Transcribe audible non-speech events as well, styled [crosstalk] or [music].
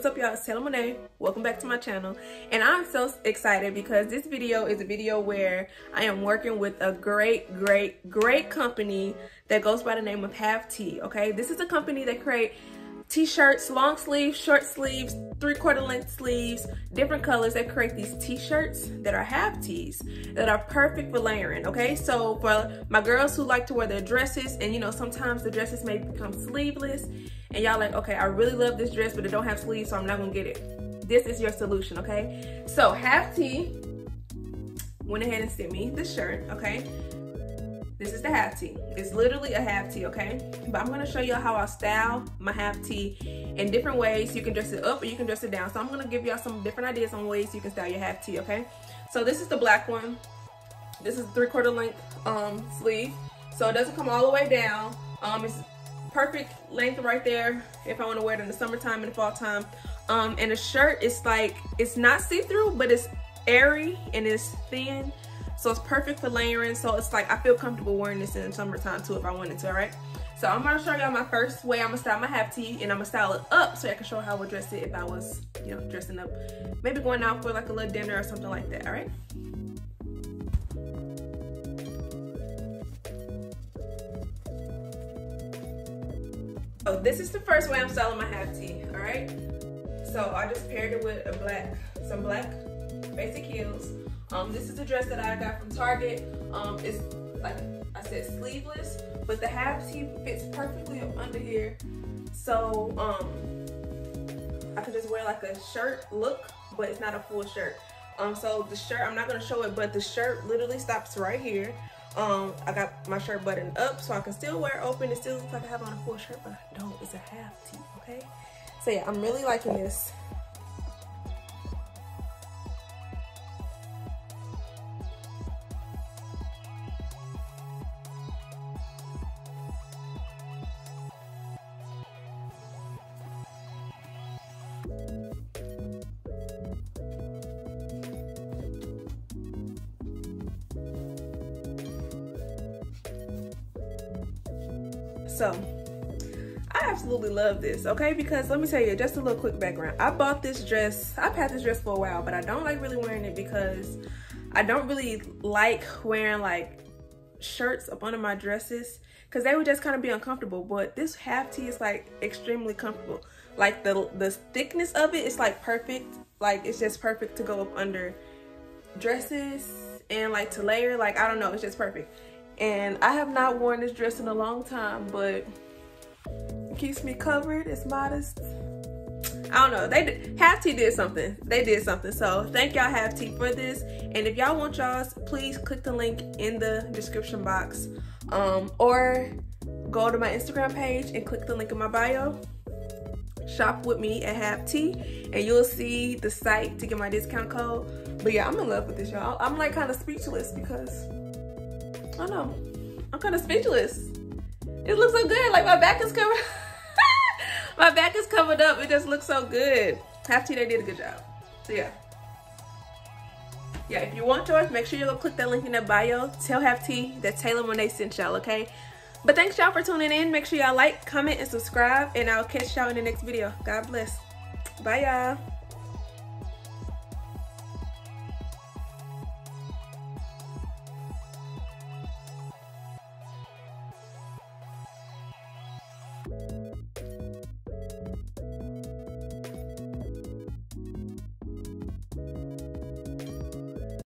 what's up y'all? It's Taylor Monae. Welcome back to my channel. And I'm so excited because this video is a video where I am working with a great great great company that goes by the name of Halftee okay? This is a company that create t-shirts long sleeves short sleeves three-quarter length sleeves different colors that create these t-shirts that are half tees that are perfect for layering okay? So for my girls who like to wear their dresses and you know sometimes the dresses may become sleeveless and y'all like okay i really love this dress but it don't have sleeves so i'm not gonna get it. This is your solution okay? So half tee went ahead and sent me this shirt okay this is the half tee. It's literally a half tee, okay? But I'm gonna show y'all how I style my half tee in different ways. You can dress it up or you can dress it down. So I'm gonna give y'all some different ideas on ways you can style your half tee, okay? So this is the black one. This is three quarter length um, sleeve. So it doesn't come all the way down. Um, it's perfect length right there if I wanna wear it in the summertime and the fall time. Um, and the shirt is like, it's not see-through, but it's airy and it's thin. So it's perfect for layering. So it's like, I feel comfortable wearing this in the summertime too if I wanted to, all right? So I'm gonna show y'all my first way I'm gonna style my half tee and I'm gonna style it up so I can show how I would dress it if I was, you know, dressing up. Maybe going out for like a little dinner or something like that, all right? So this is the first way I'm styling my half tee, all right? So I just paired it with a black, some black basic heels. Um, this is a dress that I got from Target. Um, it's like I said, sleeveless, but the half tee fits perfectly under here. So um, I could just wear like a shirt look, but it's not a full shirt. Um, so the shirt, I'm not gonna show it, but the shirt literally stops right here. Um, I got my shirt buttoned up so I can still wear open. It still looks like I have on a full shirt, but I don't. It's a half tee, okay? So yeah, I'm really liking this. So I absolutely love this, okay? Because let me tell you, just a little quick background. I bought this dress, I've had this dress for a while, but I don't like really wearing it because I don't really like wearing like shirts up under my dresses because they would just kind of be uncomfortable. But this half tee is like extremely comfortable. Like the, the thickness of it is like perfect. Like it's just perfect to go up under dresses and like to layer. Like, I don't know, it's just perfect. And I have not worn this dress in a long time, but it keeps me covered. It's modest. I don't know. They did, Halftee did something. They did something. So thank y'all Halftee for this. And if y'all want y'all's, please click the link in the description box. Um, or go to my Instagram page and click the link in my bio. Shop with me at Halftee, and you'll see the site to get my discount code. But yeah, I'm in love with this, y'all. I'm like kind of speechless because I don't know. I'm kind of speechless. It looks so good. Like my back is covered. [laughs] my back is covered up. It just looks so good. Halftee, they did a good job. So yeah. Yeah, if you want yours, make sure you go click that link in the bio. Tell Halftee that Taylor Monae sent y'all, okay? But thanks y'all for tuning in. Make sure y'all like, comment, and subscribe. And I'll catch y'all in the next video. God bless. Bye, y'all.